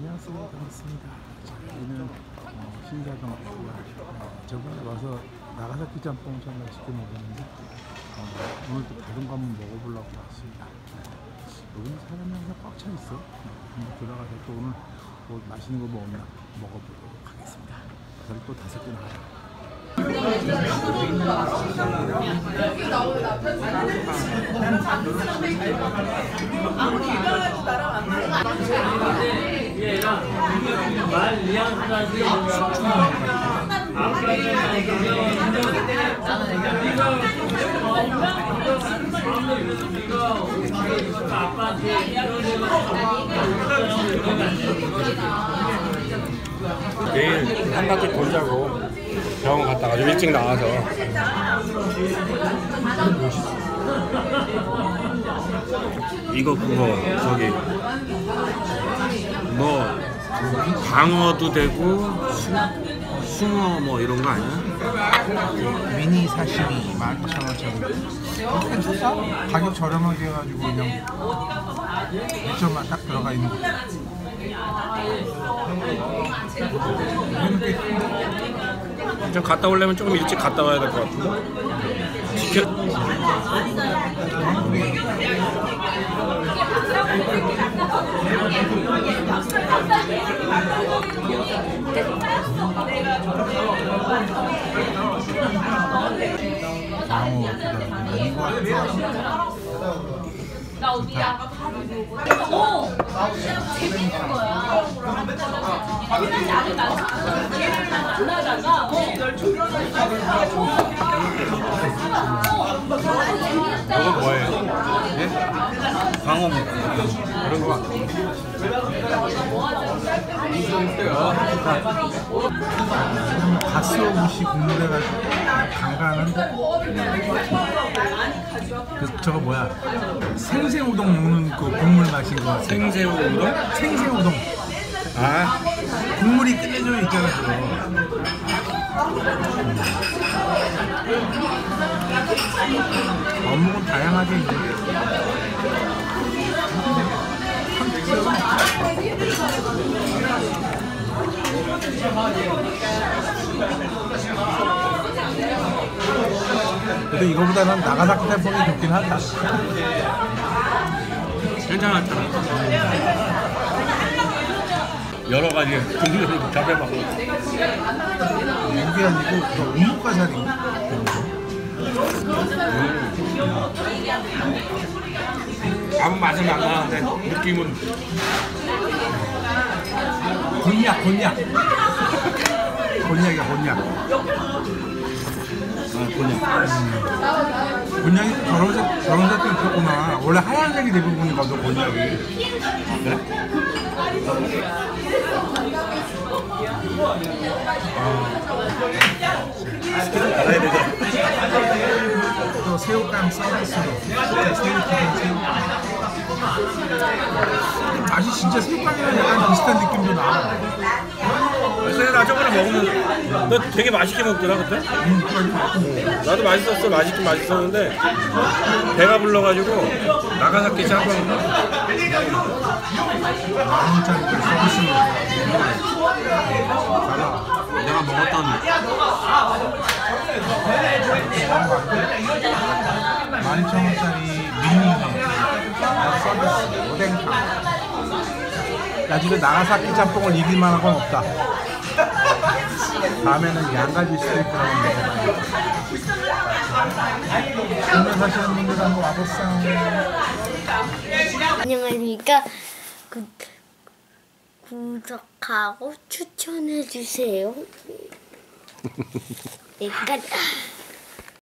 안녕하세요. 반갑습니다. 자, 여기는 어, 신사동 어, 저번에 와서 나가사키 짬뽕 정말 맛있게 먹었는데 어, 오늘 또 다른 거 한번 먹어보려고 왔습니다. 네. 여기는 사람이 항상 꽉 차 있어. 네, 한번 들어가서 또 오늘 뭐 맛있는 거뭐 없나 먹어보도록 하겠습니다. 저를 또 다섯 개 나와요 내일 한 바퀴 돌자고 병원 갔다가 좀 일찍 나와서. 이거 그거 저기 뭐 광어도 되고 수, 숭어 뭐 이런 거 아니야? 미니 사시미 12,000원짜리 괜찮다? 가격 저렴하게 해가지고 그냥 2점만 딱 들어가 있는 거. 좀 갔다 오려면 조금 일찍 갔다 와야 될 것 같은데? 지켜 나 어디야? 어! 재밌는 거야. 옛날에 아직 만나다가 어, 널 이거 뭐예요? 예? 광어입니다 그런 거. 같아요. 가스오부시 국물해가지고 간간한 그 저거 뭐야? 생생 우동 먹는 그 국물 맛인 거 같아 생새우 우동? 생생 우동. 아? 국물이 끝내줘 있잖아 그거 어묵은 다양하게 이제 그래도 이거보다는 나가사키 짬뽕이 좋긴 하다. 괜찮았잖아 여러 가지 국물을 잡혀먹고. 이게 아니고 그 어묵가사리 아무 맛은 안 나는데 느낌은. 곤약 곤약 곤약이야 곤약. 아 그냥 곤약이 저런색 저런 색도 있었구나. 원래 하얀색이 대부분이거든 곤약이. 알아야 되죠 또 새우깡 서비스로 진짜 새우깡 맛이 진짜 새우깡이랑 약간 비슷한 느낌도 나 그래 나 저번에 먹으면 너 되게 맛있게 먹더라 그때? 음. 나도 맛있었어 맛있긴 맛있었는데 배가 불러가지고 나가사키 짬뽕 만원짜리 서비스로 달라 내가 먹었던 12,000원짜리 미니네 서비스 오뎅탕. 나 집에 나가사키 짬뽕을 이길 만한 건 없다. 다음에는 양갈비 스테이크라고 오늘 사시는 분들 한번 와보세요. 안녕하십니까. 구, 구독 하고 추천해주세요. 약간